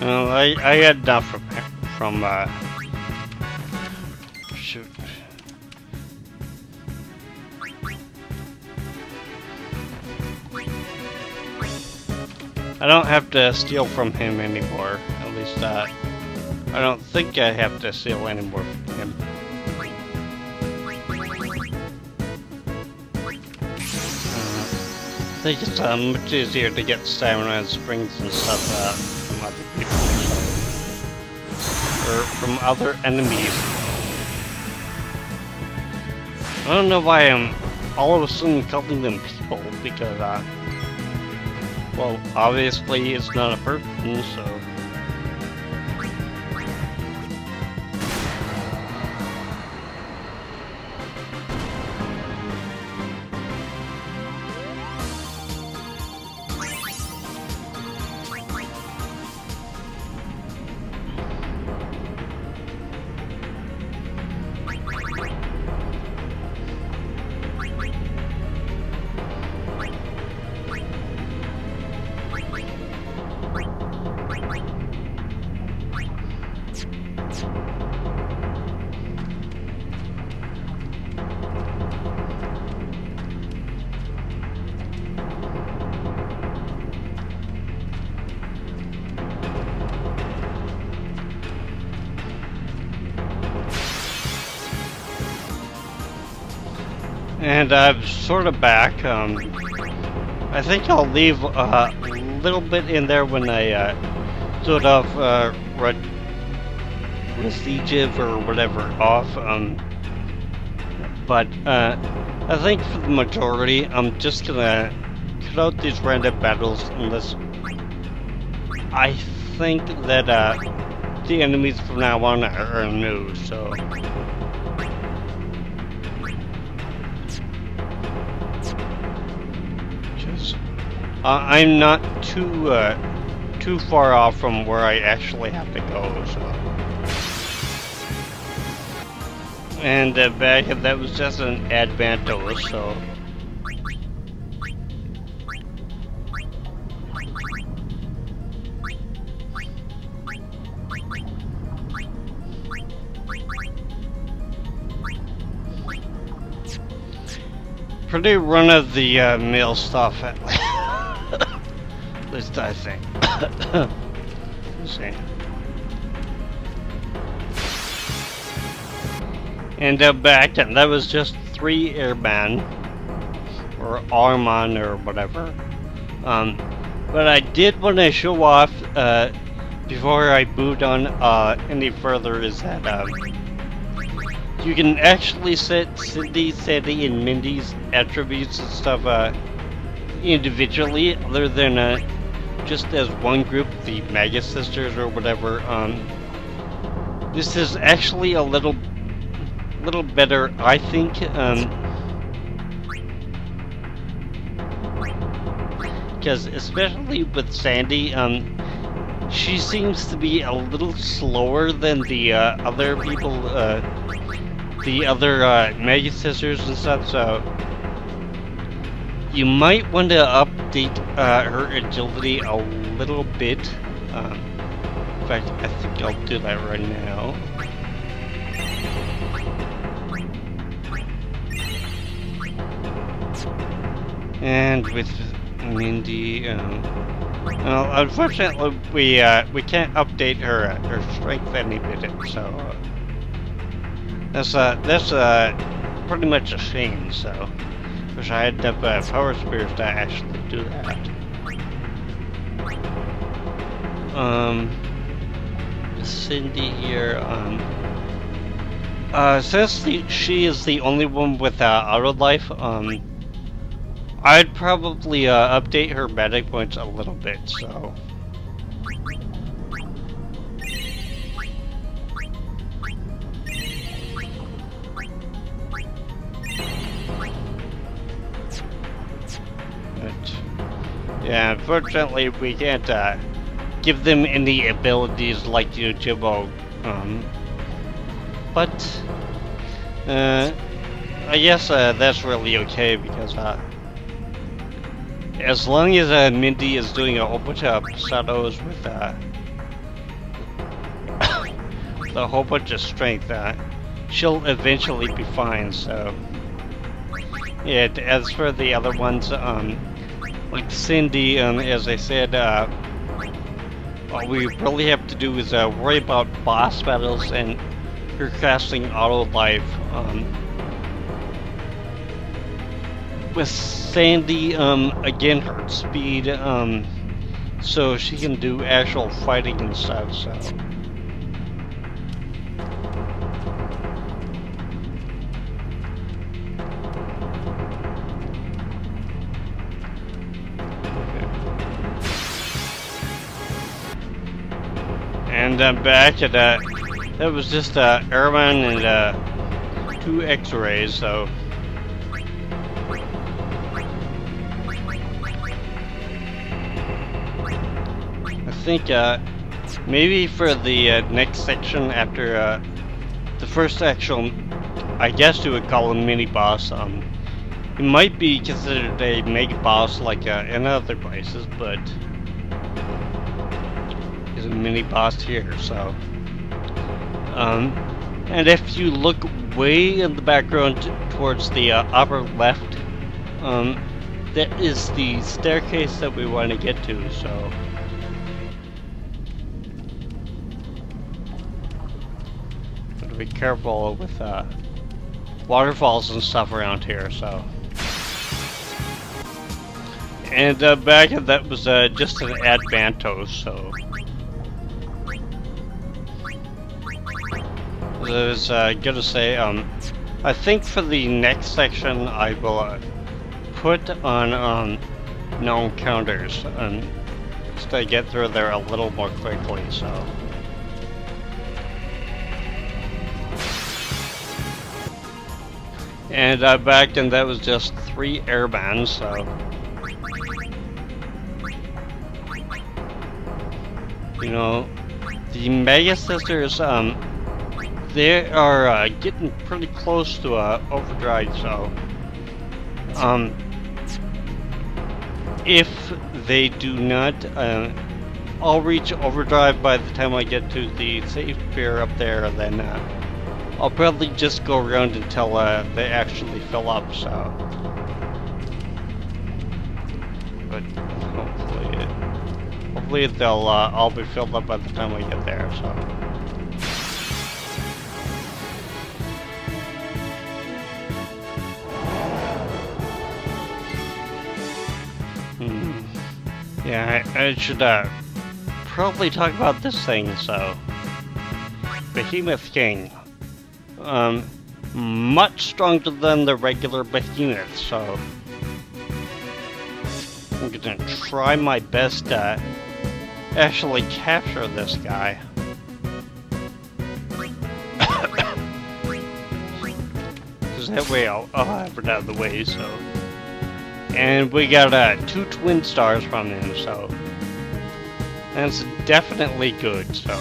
Well, I, I had enough from, from uh, shoot. I don't have to steal from him anymore. At least, uh, I don't think I have to steal anymore from him. Uh, I think it's uh, much easier to get stamina and springs and stuff people. Or from other enemies. I don't know why I'm all of a sudden calling them people, because, uh, well, obviously it's not a person, so... And I'm sort of back. Um, I think I'll leave uh, a little bit in there when I uh, sort of uh, re Resigive or whatever off. Um, but uh, I think for the majority, I'm just gonna cut out these random battles unless I think that uh, the enemies from now on are, are new. So. Uh, I'm not too uh, too far off from where I actually have to go, so. And uh, back that was just an Adamantoise, so. Pretty run of the uh, mill stuff at least. At least I think. see. And uh, back, and that was just three airmen, or Armon, or whatever. Um, but I did want to show off, uh, before I boot on uh, any further, is that um, you can actually set Cindy, Sandy, and Mindy's attributes and stuff uh, individually, other than uh, just as one group, the Magus Sisters or whatever. Um, this is actually a little, little better, I think. Um, because especially with Sandy, um, she seems to be a little slower than the uh, other people, uh, the other uh, Magus Sisters and stuff. So you might want to update uh, her agility a little bit. Um, in fact, I think I'll do that right now. And with Mindy, um, well, unfortunately, we uh, we can't update her uh, her strength any bit, so uh, that's uh that's uh pretty much a shame. So. Wish I had enough uh, power spheres to actually do that. Um, Cindy here, um, uh, since the, she is the only one with uh, auto life, um, I'd probably uh, update her medic points a little bit, so. Yeah, unfortunately we can't uh, give them any abilities like you, Jimbo. Um, but, uh, I guess uh, that's really okay because uh, as long as uh, Mindy is doing a whole bunch of shadows with uh, a whole bunch of strength, uh, she'll eventually be fine, so... Yeah, as for the other ones, um, like Cindy, um, as I said, uh, all we really have to do is uh, worry about boss battles and her casting auto life. Um, with Sandy, um, again, her speed, um, so she can do actual fighting and stuff, so. And uh, back at that, that was just uh, airman and uh, two Exorays, so. Think uh, maybe for the uh, next section after uh, the first actual, I guess you would call him mini boss. Um, it might be considered a mega boss like uh, in other places, but is a mini boss here. So, um, and if you look way in the background towards the uh, upper left, um, that is the staircase that we want to get to. So. Be careful with uh, waterfalls and stuff around here, so. And uh, back that was uh, just an Adamantoise, so. I was uh, gonna say, um, I think for the next section I will uh, put on um, No Encounters, and just to get through there a little more quickly, so. And I backed and that was just three airbands, so... You know, the Magus Sisters, um, they are uh, getting pretty close to uh, overdrive, so... Um, if they do not, uh, I'll reach overdrive by the time I get to the save sphere up there, then, uh, I'll probably just go around until uh, they actually fill up, so. But hopefully, hopefully they'll uh, all be filled up by the time we get there, so. Hmm. Yeah, I, I should uh, probably talk about this thing, so. Behemoth King um, much stronger than the regular behemoth, so I'm gonna try my best to actually capture this guy. Because that way I'll, I'll have it out of the way, so. And we got uh, two twin stars from him, so. That's definitely good, so.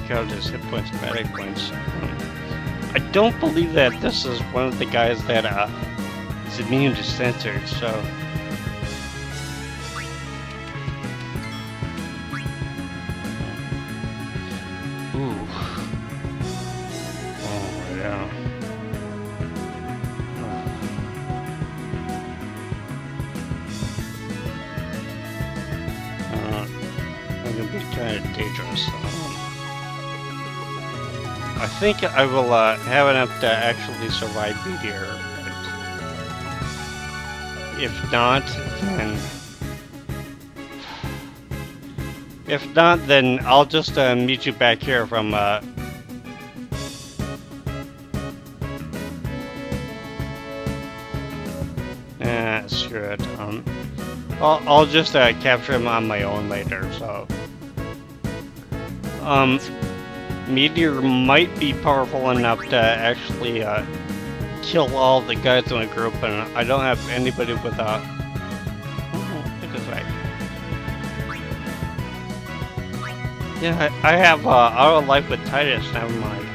Check out his hit points and medic points. I don't believe that this is one of the guys that uh, is immune to censored, so... think I will uh, have enough to actually survive Meteor, but if not, then... If not, then I'll just uh, meet you back here from, uh... Eh, screw it, um... I'll, I'll just uh, capture him on my own later, so... Um... Meteor might be powerful enough to actually uh, kill all the guys in the group, and I don't have anybody with a. Look this way. Yeah, I, I have uh, auto life with Tidus. Never mind.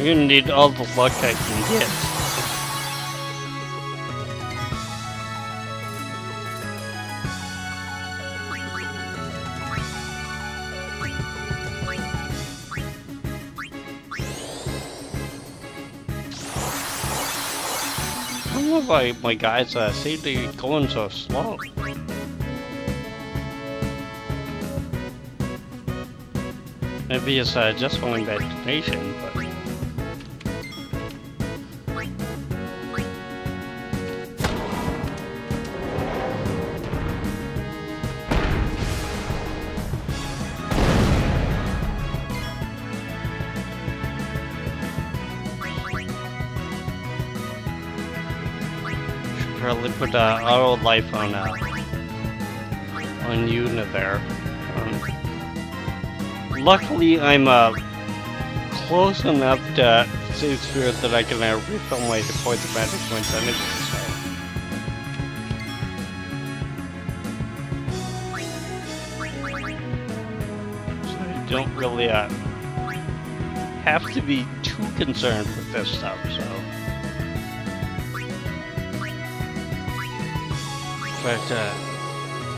I'm gonna need all the luck I can get. I don't know why my guys uh, seem to be going so slow. Maybe it's uh, just my imagination, but... Should probably put uh, auto life on uh, on Yuna there. Um, luckily, I'm uh, close enough to save spirit that I can uh, refill my and magic points I don't really uh, have to be too concerned with this stuff. So. But uh,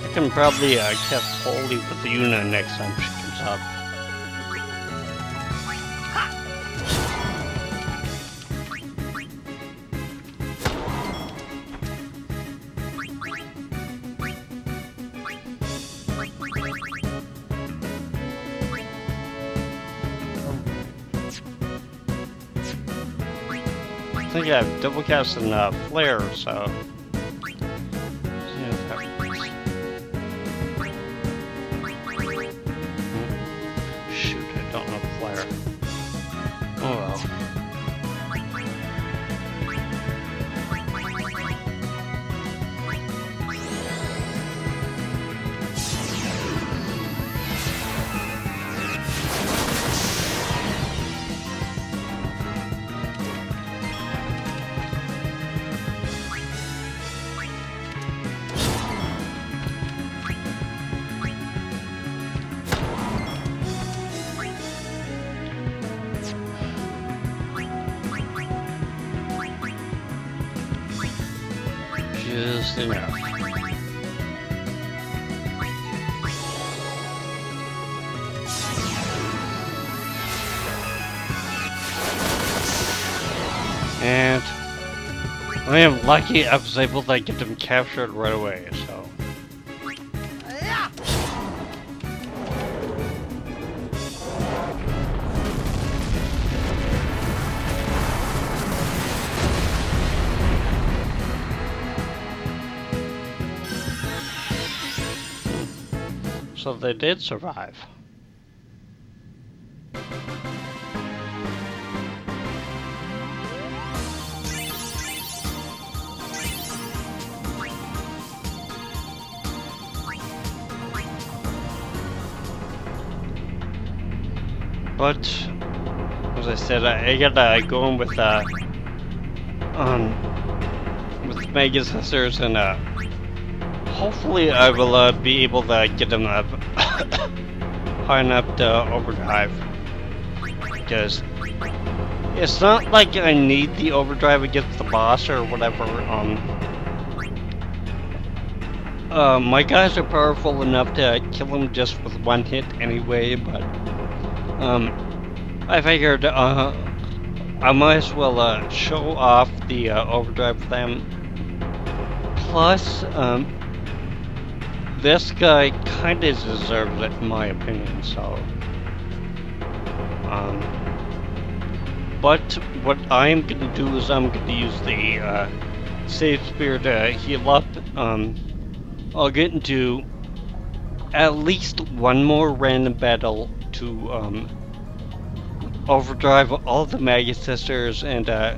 I can probably uh, catch Holy with the Yuna next time she comes up. I think I have double cast and uh, flare, so. Just enough. And I am lucky I was able to get them captured right away, so. They did survive. But as I said, I, I gotta go in with uh um with Magus Sisters and uh hopefully I will uh, be able to get them up high enough to overdrive because it's not like I need the overdrive against the boss or whatever. Um, uh, my guys are powerful enough to kill him just with one hit anyway, but um, I figured uh, I might as well uh, show off the uh, overdrive for them. Plus, um, this guy kind of deserves it, in my opinion. So, um, but what I'm gonna do is I'm gonna use the uh, save sphere to heal up. Um, I'll get into at least one more random battle to um, overdrive all the Maggie sisters, and uh,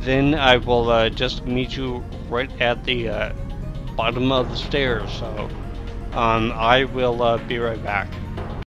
then I will uh, just meet you right at the uh, bottom of the stairs. So. Um, I will uh, be right back.